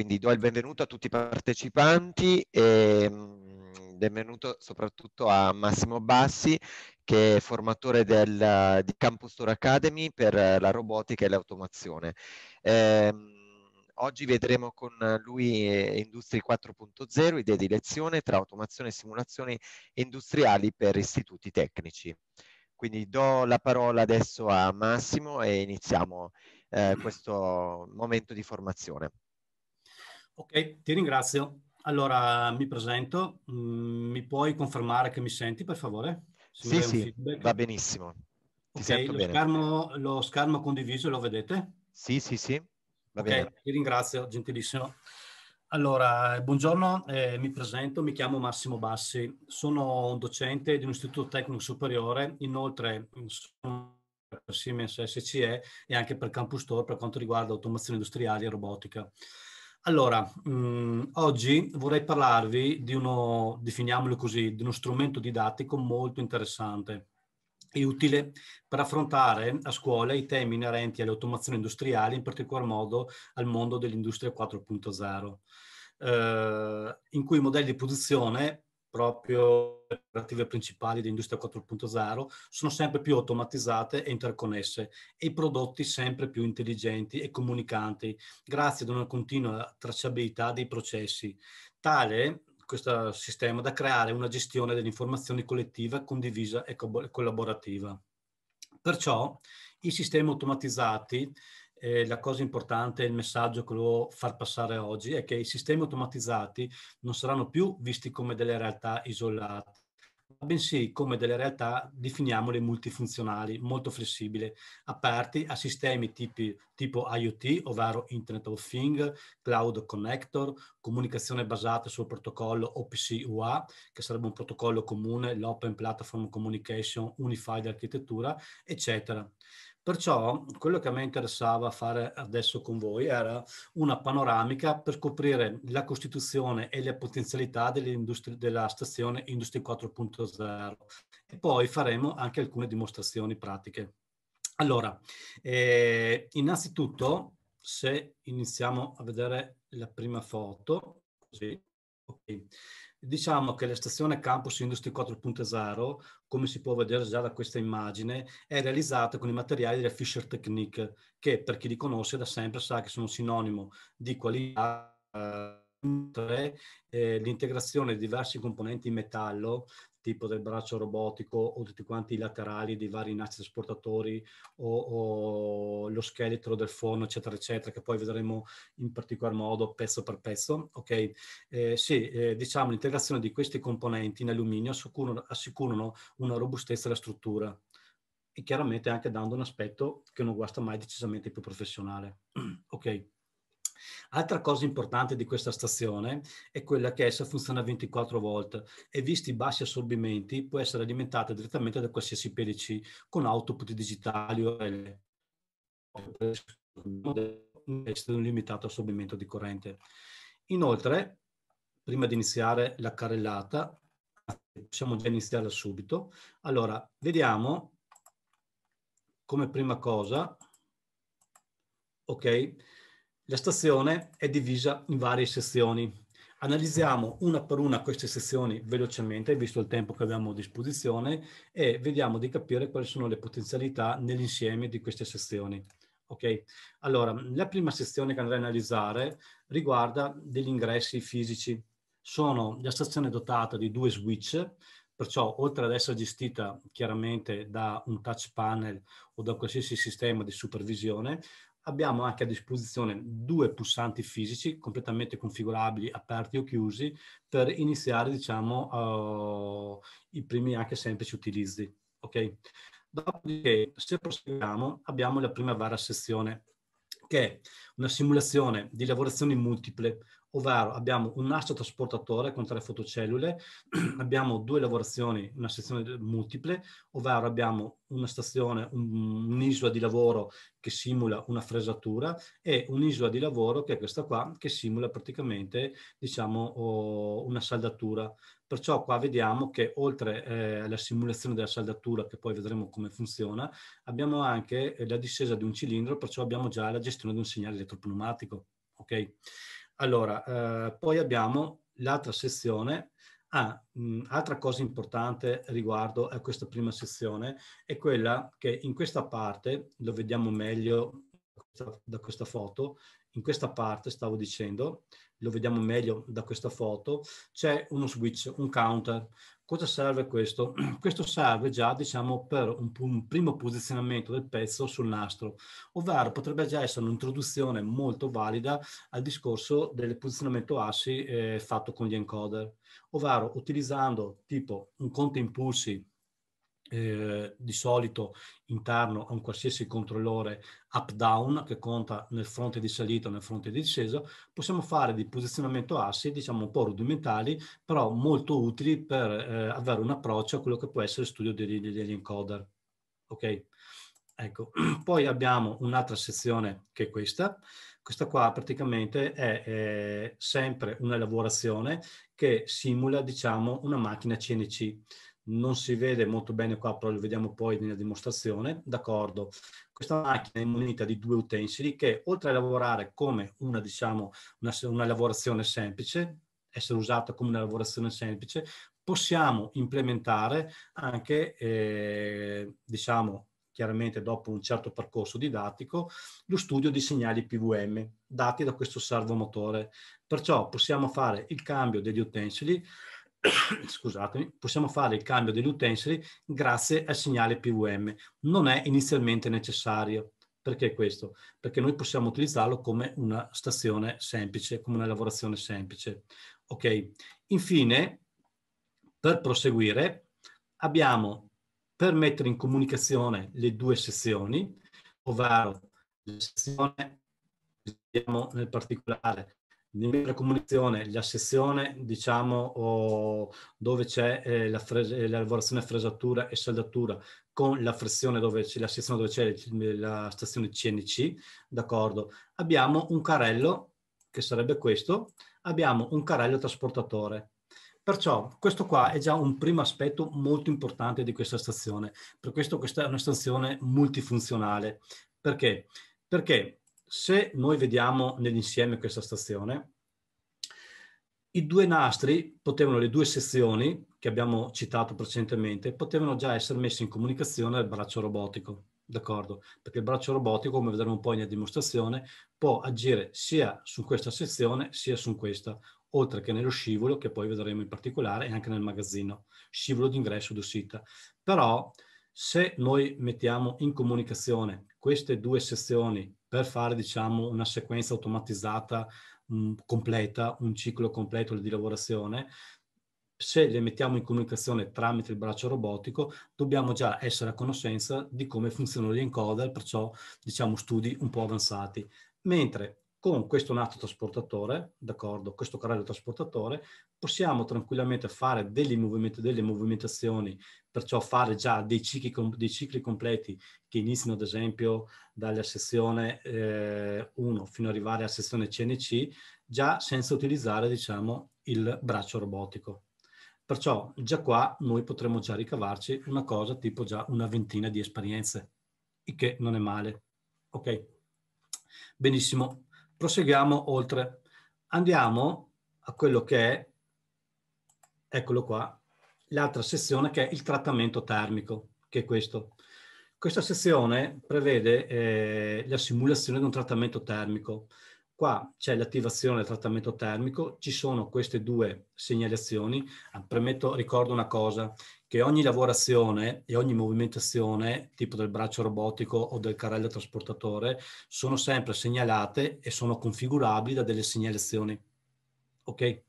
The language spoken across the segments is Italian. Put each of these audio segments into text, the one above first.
Quindi do il benvenuto a tutti i partecipanti e mm, benvenuto soprattutto a Massimo Bassi, che è formatore del, di Campus Tour Academy per la robotica e l'automazione. Eh, oggi vedremo con lui Industrie 4.0, idee di lezione tra automazione e simulazioni industriali per istituti tecnici. Quindi do la parola adesso a Massimo e iniziamo eh, questo momento di formazione. Ok, ti ringrazio. Allora mi presento, mm, mi puoi confermare che mi senti per favore? Se sì, sì, va benissimo. Ti ok, lo schermo, lo schermo, condiviso lo vedete? Sì, sì, sì, va ok, bene. ti ringrazio, gentilissimo. Allora, buongiorno, eh, mi presento, mi chiamo Massimo Bassi, sono un docente di un istituto tecnico superiore, inoltre sono per Siemens SCE e anche per Campus Store per quanto riguarda automazione industriale e robotica. Allora, mh, mm, oggi vorrei parlarvi di uno, definiamolo così, di uno strumento didattico molto interessante e utile per affrontare a scuola i temi inerenti alle automazioni industriali, in particolar modo al mondo dell'industria 4.0, eh, in cui i modelli di produzione proprio le operative principali dell'industria 4.0 sono sempre più automatizzate e interconnesse e i prodotti sempre più intelligenti e comunicanti grazie ad una continua tracciabilità dei processi, tale questo sistema da creare una gestione dell'informazione collettiva, condivisa e collaborativa. Perciò i sistemi automatizzati, eh, la cosa importante, il messaggio che volevo far passare oggi è che i sistemi automatizzati non saranno più visti come delle realtà isolate, bensì come delle realtà, definiamole multifunzionali, molto flessibili, aperti a sistemi tipi, tipo IoT, ovvero Internet of Things, Cloud Connector, comunicazione basata sul protocollo OPC-UA, che sarebbe un protocollo comune, l'Open Platform Communication Unified Architettura, eccetera. Perciò quello che a me interessava fare adesso con voi era una panoramica per scoprire la costituzione e le potenzialità della stazione Industry 4.0 e poi faremo anche alcune dimostrazioni pratiche. Allora, eh, innanzitutto, se iniziamo a vedere la prima foto, così, okay. Diciamo che la stazione Campus Industry 4.0, come si può vedere già da questa immagine, è realizzata con i materiali della Fisher Technique, che per chi li conosce da sempre sa che sono sinonimo di qualità. Eh, l'integrazione di diversi componenti in metallo tipo del braccio robotico o tutti quanti i laterali dei vari nastri trasportatori o, o, lo scheletro del forno, eccetera, eccetera, che poi vedremo in particolar modo pezzo per pezzo. Ok, eh, sì, eh, diciamo l'integrazione di questi componenti in alluminio assicurano, assicurano una robustezza della struttura e chiaramente anche dando un aspetto che non guasta mai decisamente più professionale. ok. Altra cosa importante di questa stazione è quella che essa funziona a 24 volt e visti i bassi assorbimenti può essere alimentata direttamente da qualsiasi PLC con output digitali o un limitato assorbimento di corrente. Inoltre, prima di iniziare la carrellata, possiamo già iniziare subito. Allora, vediamo come prima cosa, ok, la stazione è divisa in varie sezioni. Analizziamo una per una queste sezioni velocemente, visto il tempo che abbiamo a disposizione, e vediamo di capire quali sono le potenzialità nell'insieme di queste sezioni. Ok, allora la prima sezione che andrei a analizzare riguarda degli ingressi fisici. Sono la stazione dotata di due switch, perciò oltre ad essere gestita chiaramente da un touch panel o da qualsiasi sistema di supervisione, abbiamo anche a disposizione due pulsanti fisici completamente configurabili, aperti o chiusi, per iniziare, diciamo, uh, i primi anche semplici utilizzi. Ok? Dopodiché, se proseguiamo, abbiamo la prima vera sezione, che è una simulazione di lavorazioni multiple, ovvero abbiamo un nastro trasportatore con tre fotocellule, abbiamo due lavorazioni, una sezione multiple, ovvero abbiamo una stazione, un, un'isola di lavoro che simula una fresatura e un'isola di lavoro che è questa qua, che simula praticamente, diciamo, una saldatura. Perciò qua vediamo che oltre eh, alla simulazione della saldatura, che poi vedremo come funziona, abbiamo anche la discesa di un cilindro, perciò abbiamo già la gestione di un segnale elettropneumatico. Ok? Allora, eh, poi abbiamo l'altra sezione. Ah, mh, altra cosa importante riguardo a questa prima sezione è quella che in questa parte, lo vediamo meglio da questa foto, in questa parte stavo dicendo, lo vediamo meglio da questa foto, c'è uno switch, un counter. Cosa serve questo? Questo serve già, diciamo, per un, un, primo posizionamento del pezzo sul nastro, ovvero potrebbe già essere un'introduzione molto valida al discorso del posizionamento assi eh, fatto con gli encoder, ovvero utilizzando tipo un conto impulsi eh, di solito interno a un qualsiasi controllore up-down che conta nel fronte di salita o nel fronte di discesa, possiamo fare di posizionamento assi, diciamo un po' rudimentali, però molto utili per eh, avere un approccio a quello che può essere lo studio degli, degli encoder. Ok? Ecco, poi abbiamo un'altra sezione che è questa. Questa qua praticamente è, è sempre una lavorazione che simula, diciamo, una macchina CNC non si vede molto bene qua, però lo vediamo poi nella dimostrazione, d'accordo. Questa macchina è munita di due utensili che oltre a lavorare come una, diciamo, una, una lavorazione semplice, essere usata come una lavorazione semplice, possiamo implementare anche, eh, diciamo, chiaramente dopo un certo percorso didattico, lo studio di segnali PVM dati da questo servomotore. Perciò possiamo fare il cambio degli utensili scusatemi, possiamo fare il cambio degli utensili grazie al segnale PVM. Non è inizialmente necessario. Perché questo? Perché noi possiamo utilizzarlo come una stazione semplice, come una lavorazione semplice. Ok. Infine, per proseguire, abbiamo per mettere in comunicazione le due sezioni, ovvero la sezione, vediamo nel particolare, membro comunicazione, la sezione diciamo dove c'è eh, la, fres- la, lavorazione fresatura e saldatura con la flessione dove c'è la sezione dove c'è la stazione CNC, d'accordo? Abbiamo un carrello che sarebbe questo, abbiamo un carrello trasportatore. Perciò questo qua è già un primo aspetto molto importante di questa stazione. Per questo questa è una stazione multifunzionale. Perché? Perché se noi vediamo nell'insieme questa stazione, i due nastri potevano, le due sezioni che abbiamo citato precedentemente, potevano già essere messe in comunicazione al braccio robotico, d'accordo? Perché il braccio robotico, come vedremo un po' in dimostrazione, può agire sia su questa sezione sia su questa, oltre che nello scivolo, che poi vedremo in particolare, e anche nel magazzino, scivolo d'ingresso d'uscita. Però se noi mettiamo in comunicazione queste due sezioni per fare diciamo, una sequenza automatizzata mh, mm, completa, un ciclo completo di lavorazione, se le mettiamo in comunicazione tramite il braccio robotico, dobbiamo già essere a conoscenza di come funzionano gli encoder, perciò diciamo studi un po' avanzati. Mentre con questo nato trasportatore, d'accordo, questo carrello trasportatore, possiamo tranquillamente fare degli movimenti, delle movimentazioni, perciò fare già dei cicli, dei cicli completi che iniziano ad esempio dalla sezione eh, 1 fino ad arrivare alla sezione CNC, già senza utilizzare diciamo il braccio robotico. Perciò già qua noi potremmo già ricavarci una cosa tipo già una ventina di esperienze, il che non è male. Ok? Benissimo. Proseguiamo oltre. Andiamo a quello che è, eccolo qua, l'altra sezione che è il trattamento termico, che è questo. Questa sezione prevede eh, la simulazione di un trattamento termico. Qua c'è l'attivazione del trattamento termico, ci sono queste due segnalazioni. Premetto, ricordo una cosa, che ogni lavorazione e ogni movimentazione, tipo del braccio robotico o del carrello trasportatore, sono sempre segnalate e sono configurabili da delle segnalazioni. Ok?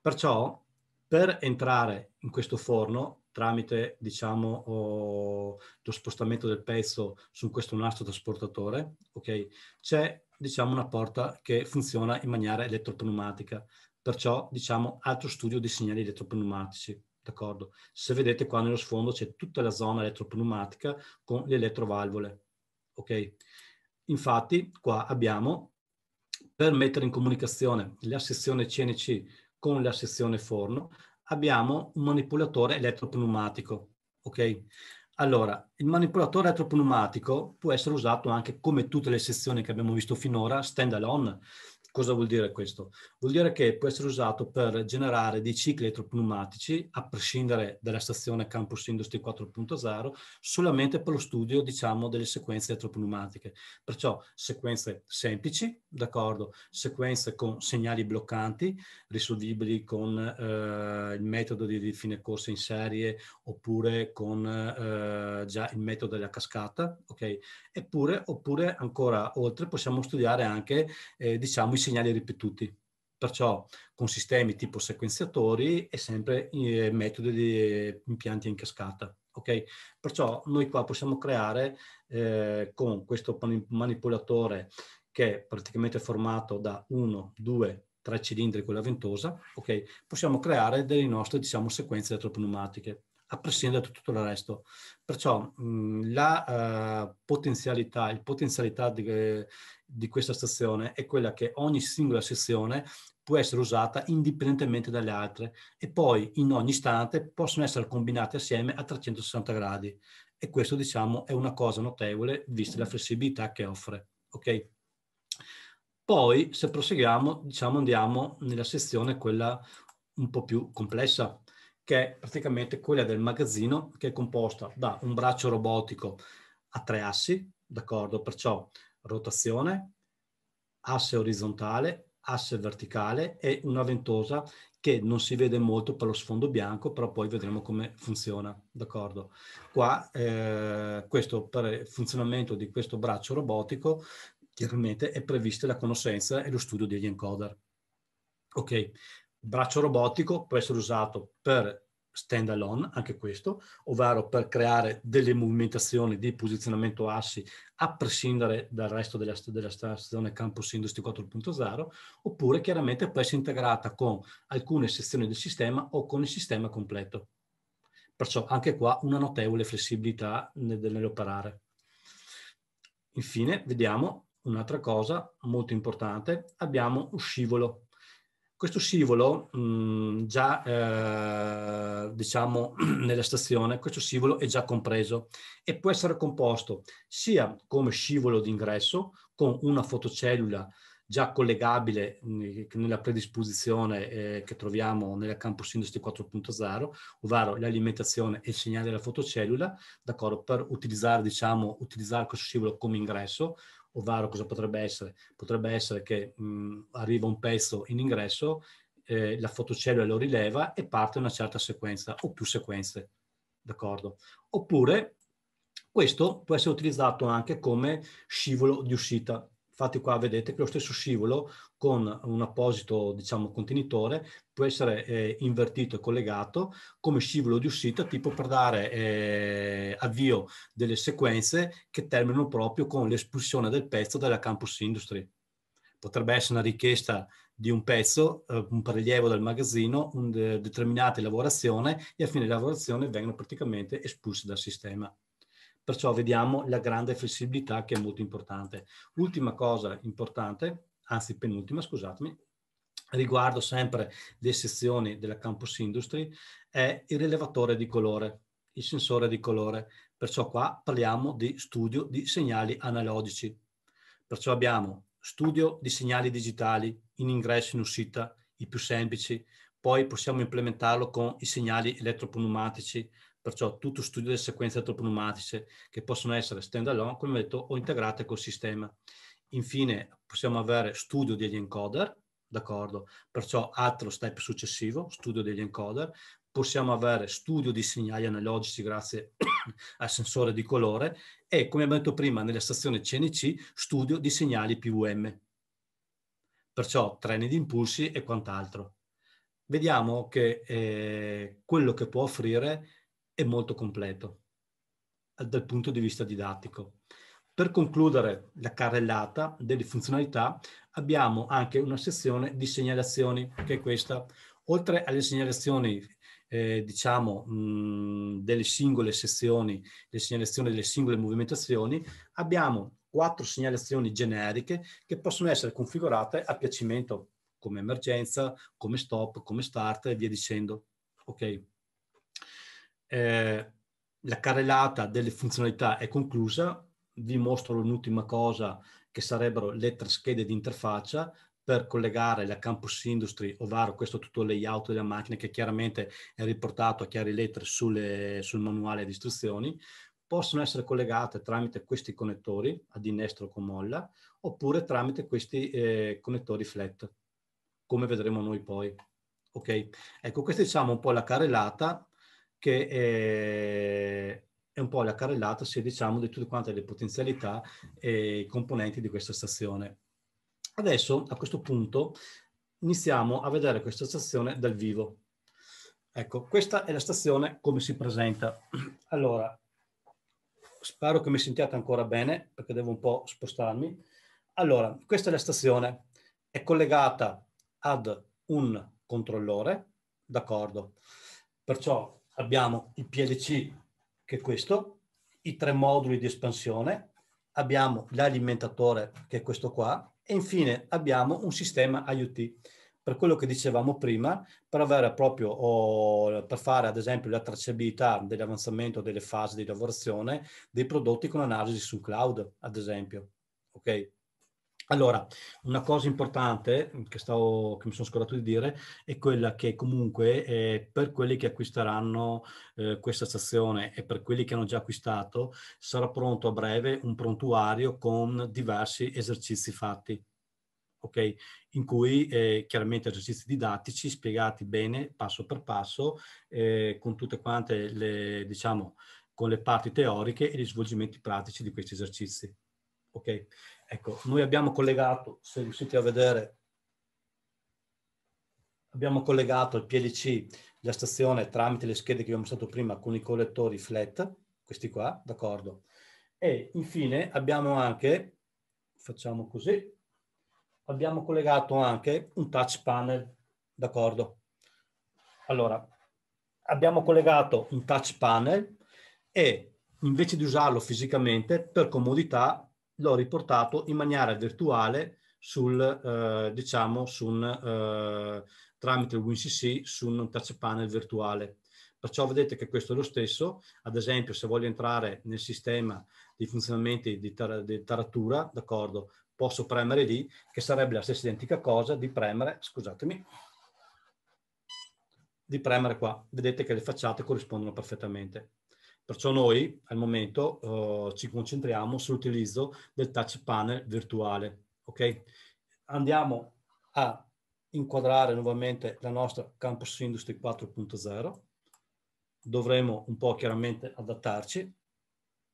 Perciò, per entrare in questo forno, tramite, diciamo, oh, lo spostamento del pezzo su questo nastro trasportatore, ok? C'è diciamo, una porta che funziona in maniera elettropneumatica, perciò diciamo altro studio di segnali elettropneumatici. D'accordo? Se vedete qua nello sfondo c'è tutta la zona elettropneumatica con le elettrovalvole. Ok? Infatti qua abbiamo per mettere in comunicazione la sezione CNC con la sezione forno abbiamo un manipolatore elettropneumatico. Ok? Allora, il manipolatore elettropneumatico può essere usato anche come tutte le sezioni che abbiamo visto finora, stand alone. Cosa vuol dire questo? Vuol dire che può essere usato per generare dei cicli eletropneumatici, a prescindere dalla stazione Campus Industry 4.0, solamente per lo studio, diciamo, delle sequenze eletropneumatiche. Perciò sequenze semplici, d'accordo, sequenze con segnali bloccanti, risolvibili con eh, il metodo di, di, fine corsa in serie oppure con eh, già il metodo della cascata, ok? Eppure, oppure ancora oltre possiamo studiare anche, eh, diciamo, i segnali ripetuti. Perciò con sistemi tipo sequenziatori e sempre eh, metodi di impianti in cascata. Ok? Perciò noi qua possiamo creare eh, con questo manipolatore che è praticamente formato da uno, due, tre cilindri con la ventosa, ok? Possiamo creare delle nostre, diciamo, sequenze eletropneumatiche a prescindere da tutto il resto. Perciò mh, la uh, potenzialità, il potenzialità di, di questa stazione è quella che ogni singola sezione può essere usata indipendentemente dalle altre e poi in ogni istante possono essere combinate assieme a 360 gradi e questo diciamo è una cosa notevole vista la flessibilità che offre. Ok? Poi se proseguiamo diciamo andiamo nella sezione quella un po' più complessa che è praticamente quella del magazzino che è composta da un braccio robotico a tre assi, d'accordo? Perciò rotazione, asse orizzontale, asse verticale e una ventosa che non si vede molto per lo sfondo bianco, però poi vedremo come funziona, d'accordo? Qua, eh, questo per il funzionamento di questo braccio robotico, chiaramente è prevista la conoscenza e lo studio degli encoder. Ok, braccio robotico può essere usato per stand alone, anche questo, ovvero per creare delle movimentazioni di posizionamento assi a prescindere dal resto della, della stazione Campus Industry 4.0, oppure chiaramente può essere integrata con alcune sezioni del sistema o con il sistema completo. Perciò anche qua una notevole flessibilità nell'operare. Infine, vediamo un'altra cosa molto importante, abbiamo un scivolo questo scivolo, mh, già eh, diciamo nella stazione, questo scivolo è già compreso e può essere composto sia come scivolo d'ingresso con una fotocellula già collegabile mh, nella predisposizione eh, che troviamo nella Campus Industry 4.0, ovvero l'alimentazione e il segnale della fotocellula, per utilizzare, diciamo, utilizzare questo scivolo come ingresso ovvero cosa potrebbe essere? Potrebbe essere che mh, arriva un pezzo in ingresso, eh, la fotocellula lo rileva e parte una certa sequenza o più sequenze, d'accordo? Oppure questo può essere utilizzato anche come scivolo di uscita, Infatti qua vedete che lo stesso scivolo con un apposito diciamo, contenitore può essere eh, invertito e collegato come scivolo di uscita tipo per dare eh, avvio delle sequenze che terminano proprio con l'espulsione del pezzo dalla campus industry. Potrebbe essere una richiesta di un pezzo, eh, un prelievo dal magazzino, un de- determinate lavorazione e a fine lavorazione vengono praticamente espulsi dal sistema. Perciò vediamo la grande flessibilità che è molto importante. Ultima cosa importante, anzi penultima, scusatemi, riguardo sempre le sezioni della campus industry, è il rilevatore di colore, il sensore di colore. Perciò qua parliamo di studio di segnali analogici. Perciò abbiamo studio di segnali digitali in ingresso e in uscita, i più semplici, poi possiamo implementarlo con i segnali elettropneumatici, perciò tutto studio delle sequenze elettropneumatiche che possono essere stand alone, come detto, o integrate col sistema. Infine possiamo avere studio degli encoder, d'accordo? Perciò altro step successivo, studio degli encoder. Possiamo avere studio di segnali analogici grazie al sensore di colore e, come abbiamo detto prima, nella stazione CNC, studio di segnali PWM. Perciò treni di impulsi e quant'altro. Vediamo che eh, quello che può offrire è molto completo dal punto di vista didattico. Per concludere la carrellata delle funzionalità abbiamo anche una sezione di segnalazioni che è questa. Oltre alle segnalazioni eh, diciamo mh, delle singole sezioni, le segnalazioni delle singole movimentazioni, abbiamo quattro segnalazioni generiche che possono essere configurate a piacimento come emergenza, come stop, come start e via dicendo. Ok? Eh, la carrellata delle funzionalità è conclusa, vi mostro un'ultima cosa che sarebbero le tre schede di interfaccia, per collegare la campus industry, ovvero questo tutto layout della macchina che chiaramente è riportato a chiare lettere sulle, sul manuale di istruzioni, possono essere collegate tramite questi connettori ad innestro con molla oppure tramite questi eh, connettori flat, come vedremo noi poi. Ok, ecco, questa diciamo un po' la carrellata che è, è un po' la carrellata, se diciamo, di tutte quante le potenzialità e i componenti di questa stazione. Adesso, a questo punto, iniziamo a vedere questa stazione dal vivo. Ecco, questa è la stazione come si presenta. Allora, spero che mi sentiate ancora bene, perché devo un po' spostarmi. Allora, questa è la stazione, è collegata ad un controllore, d'accordo? Perciò abbiamo il PLC, che questo, i tre moduli di espansione, abbiamo l'alimentatore, che è questo qua, e infine abbiamo un sistema IoT. Per quello che dicevamo prima, per avere proprio, o per fare ad esempio la tracciabilità dell'avanzamento delle fasi di lavorazione dei prodotti con analisi su cloud, ad esempio. Ok? Allora, una cosa importante che, stavo, che, mi sono scordato di dire è quella che comunque eh, per quelli che acquisteranno eh, questa stazione e per quelli che hanno già acquistato sarà pronto a breve un prontuario con diversi esercizi fatti. Okay? in cui eh, chiaramente esercizi didattici spiegati bene passo per passo eh, con tutte quante le, diciamo, con le parti teoriche e gli svolgimenti pratici di questi esercizi. Ok? Ecco, noi abbiamo collegato, se riuscite a vedere, abbiamo collegato il PLC, la stazione tramite le schede che abbiamo mostrato prima con i collettori flat, questi qua, d'accordo? E infine abbiamo anche, facciamo così, abbiamo collegato anche un touch panel, d'accordo? Allora, abbiamo collegato un touch panel e invece di usarlo fisicamente, per comodità, l'ho riportato in maniera virtuale sul, eh, diciamo, su un, eh, tramite il WinCC su un touch panel virtuale. Perciò vedete che questo è lo stesso, ad esempio se voglio entrare nel sistema di funzionamenti di, tar di taratura, d'accordo, posso premere lì, che sarebbe la stessa identica cosa di premere, scusatemi, di premere qua. Vedete che le facciate corrispondono perfettamente. Perciò noi al momento uh, ci concentriamo sull'utilizzo del touch panel virtuale. Ok? Andiamo a inquadrare nuovamente la nostra Campus Industry 4.0. Dovremo un po' chiaramente adattarci.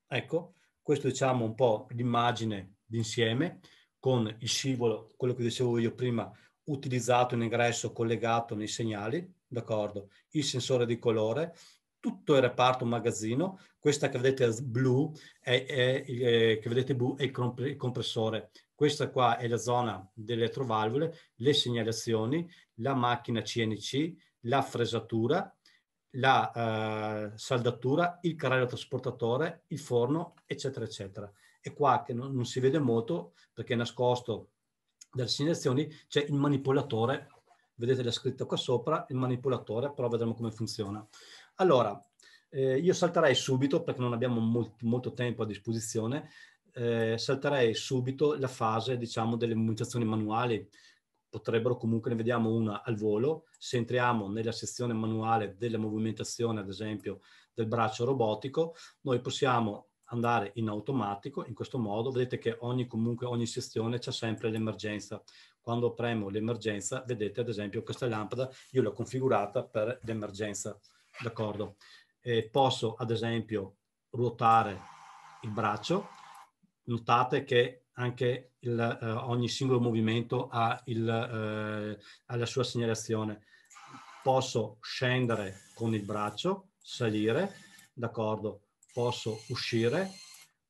Ecco, questo diciamo un po' l'immagine d'insieme con il scivolo, quello che dicevo io prima, utilizzato in ingresso collegato nei segnali, d'accordo? Il sensore di colore, tutto il reparto magazzino. Questa che vedete blu è, è, è, che vedete blu è il compressore. Questa qua è la zona delle elettrovalvole, le segnalazioni, la macchina CNC, la fresatura, la uh, saldatura, il carrello trasportatore, il forno, eccetera, eccetera. E qua che non, non si vede molto perché è nascosto dalle segnalazioni c'è il manipolatore vedete la scritta qua sopra, il manipolatore, però vedremo come funziona. Allora, eh, io salterei subito, perché non abbiamo molt, molto tempo a disposizione, eh, salterei subito la fase, diciamo, delle movimentazioni manuali. Potrebbero comunque, ne vediamo una al volo. Se entriamo nella sezione manuale della movimentazione, ad esempio, del braccio robotico, noi possiamo andare in automatico in questo modo vedete che ogni comunque ogni sezione c'è sempre l'emergenza quando premo l'emergenza vedete ad esempio questa lampada io l'ho configurata per l'emergenza d'accordo? Eh, posso ad esempio ruotare il braccio, notate che anche il, eh, ogni singolo movimento ha, il, eh, ha la sua segnalazione. Posso scendere con il braccio, salire, d'accordo? Posso uscire,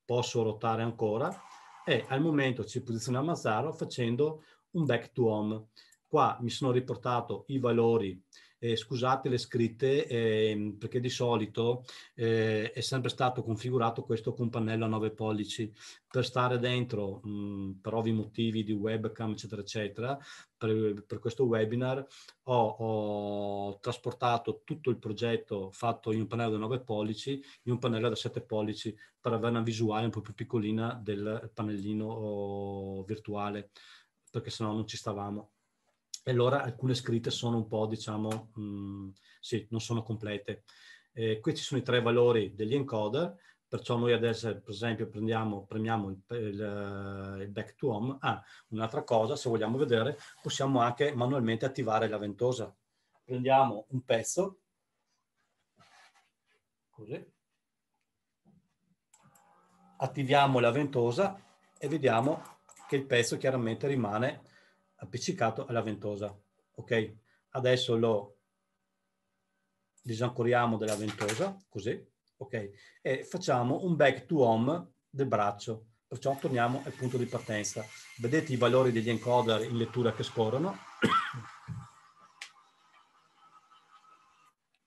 posso ruotare ancora e al momento ci posizioniamo a zero facendo un back to home. Qua mi sono riportato i valori scusate le scritte eh, perché di solito eh, è sempre stato configurato questo con pannello a 9 pollici per stare dentro mh, per ovvi motivi di webcam eccetera eccetera per, per questo webinar ho, ho, trasportato tutto il progetto fatto in un pannello da 9 pollici in un pannello da 7 pollici per avere una visuale un po' più piccolina del pannellino oh, virtuale perché sennò non ci stavamo. E allora alcune scritte sono un po', diciamo, mh, mm, sì, non sono complete. Eh, questi sono i tre valori degli encoder, perciò noi adesso, per esempio, prendiamo, premiamo il, il, il back to home. Ah, un'altra cosa, se vogliamo vedere, possiamo anche manualmente attivare la ventosa. Prendiamo un pezzo, così, attiviamo la ventosa e vediamo che il pezzo chiaramente rimane appiccicato alla ventosa. Ok? Adesso lo disancoriamo della ventosa, così, ok? E facciamo un back to home del braccio. Perciò torniamo al punto di partenza. Vedete i valori degli encoder in lettura che scorrono.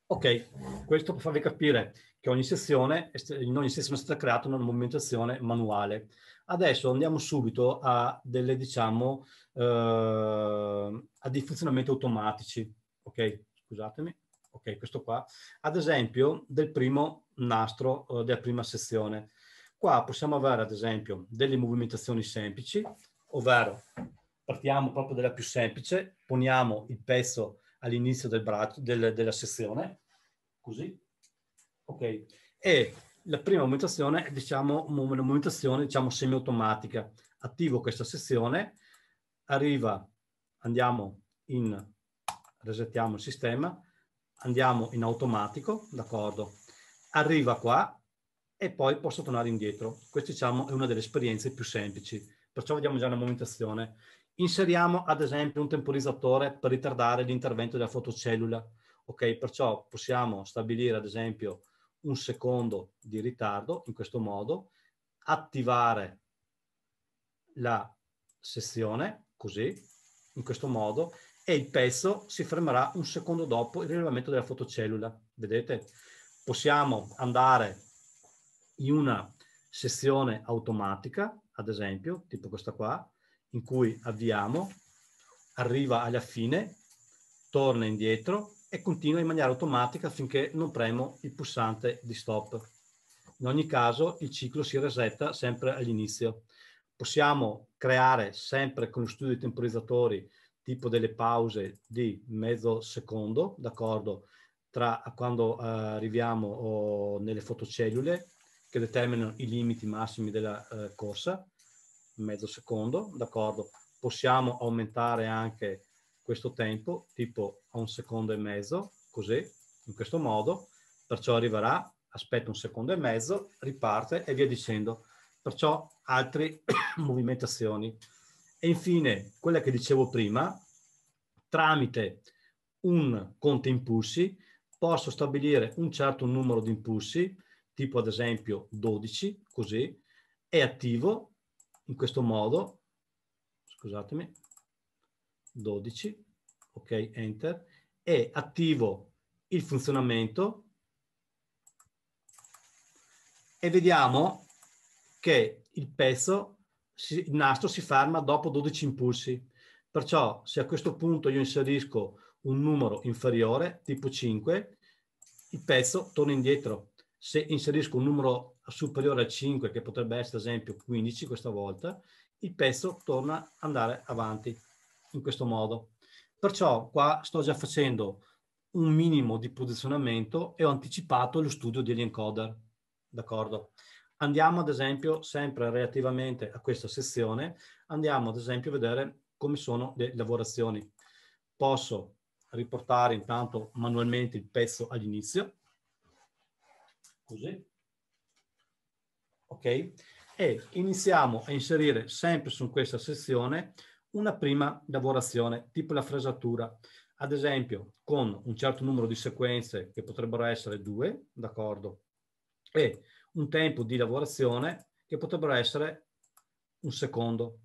Ok, questo per farvi capire che ogni sezione, in ogni sezione è stata creata una movimentazione manuale. Adesso andiamo subito a delle, diciamo, eh, a dei funzionamenti automatici. Ok, scusatemi. Ok, questo qua. Ad esempio, del primo nastro eh, della prima sezione. Qua possiamo avere, ad esempio, delle movimentazioni semplici, ovvero partiamo proprio dalla più semplice, poniamo il pezzo all'inizio del del, della sezione, così, ok? E la prima movimentazione è diciamo, una movimentazione diciamo, semi-automatica. Attivo questa sezione, arriva, andiamo in, resettiamo il sistema, andiamo in automatico, d'accordo? Arriva qua e poi posso tornare indietro. Questa diciamo, è una delle esperienze più semplici. Perciò vediamo già una movimentazione. Inseriamo ad esempio un temporizzatore per ritardare l'intervento della fotocellula. Ok, perciò possiamo stabilire ad esempio un secondo di ritardo in questo modo, attivare la sessione così, in questo modo, e il pezzo si fermerà un secondo dopo il rilevamento della fotocellula. Vedete? Possiamo andare in una sessione automatica, ad esempio, tipo questa qua, in cui avviamo, arriva alla fine, torna indietro e continua in maniera automatica finché non premo il pulsante di stop. In ogni caso il ciclo si resetta sempre all'inizio. Possiamo creare sempre con lo studio di temporizzatori tipo delle pause di mezzo secondo, d'accordo, tra quando uh, arriviamo oh, nelle fotocellule che determinano i limiti massimi della uh, corsa, mezzo secondo, d'accordo. Possiamo aumentare anche questo tempo, tipo a un secondo e mezzo, così, in questo modo, perciò arriverà, aspetta un secondo e mezzo, riparte e via dicendo. Perciò altre movimentazioni. E infine, quella che dicevo prima, tramite un conto impulsi posso stabilire un certo numero di impulsi, tipo ad esempio 12, così, è attivo in questo modo, scusatemi, 12, ok, enter, e attivo il funzionamento e vediamo che il pezzo, il nastro si ferma dopo 12 impulsi. Perciò se a questo punto io inserisco un numero inferiore, tipo 5, il pezzo torna indietro. Se inserisco un numero superiore a 5, che potrebbe essere ad esempio 15 questa volta, il pezzo torna ad andare avanti in questo modo. Perciò qua sto già facendo un minimo di posizionamento e ho anticipato lo studio degli encoder. D'accordo? Andiamo ad esempio, sempre relativamente a questa sezione, andiamo ad esempio a vedere come sono le lavorazioni. Posso riportare intanto manualmente il pezzo all'inizio, così, ok? E iniziamo a inserire sempre su questa sezione una prima lavorazione, tipo la fresatura, ad esempio con un certo numero di sequenze che potrebbero essere due, d'accordo, e un tempo di lavorazione che potrebbero essere un secondo.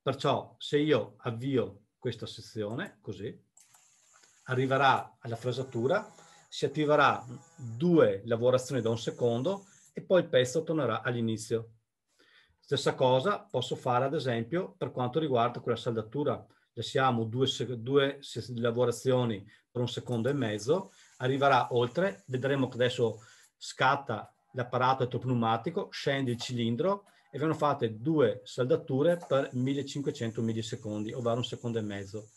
Perciò se io avvio questa sezione, così, arriverà alla fresatura, si attiverà due lavorazioni da un secondo e poi il pezzo tornerà all'inizio. Stessa cosa posso fare ad esempio per quanto riguarda quella saldatura. Lasciamo due, due lavorazioni per un secondo e mezzo, arriverà oltre, vedremo che adesso scatta l'apparato elettropneumatico, scende il cilindro e vengono fatte due saldature per 1500 millisecondi, ovvero un secondo e mezzo.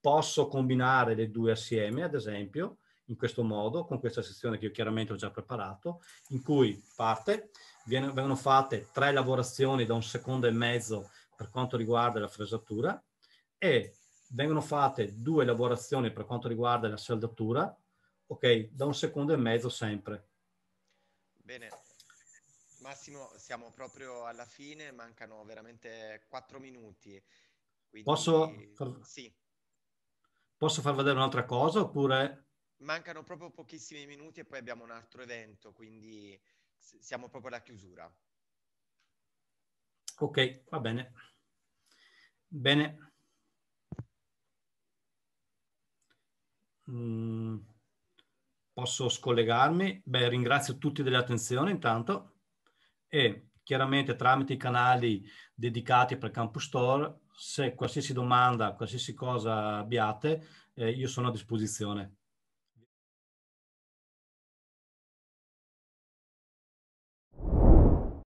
Posso combinare le due assieme, ad esempio, in questo modo, con questa sezione che io chiaramente ho già preparato, in cui parte, vengono fatte tre lavorazioni da un secondo e mezzo per quanto riguarda la fresatura e vengono fatte due lavorazioni per quanto riguarda la saldatura, ok, da un secondo e mezzo sempre. Bene, Massimo, siamo proprio alla fine, mancano veramente quattro minuti. Quindi... Posso, far... Sì. Posso far vedere un'altra cosa oppure... Mancano proprio pochissimi minuti e poi abbiamo un altro evento, quindi siamo proprio alla chiusura. Ok, va bene. Bene. Mm, posso scollegarmi? Beh, ringrazio tutti dell'attenzione intanto e chiaramente tramite i canali dedicati per Campus Store, se qualsiasi domanda, qualsiasi cosa abbiate, eh, io sono a disposizione.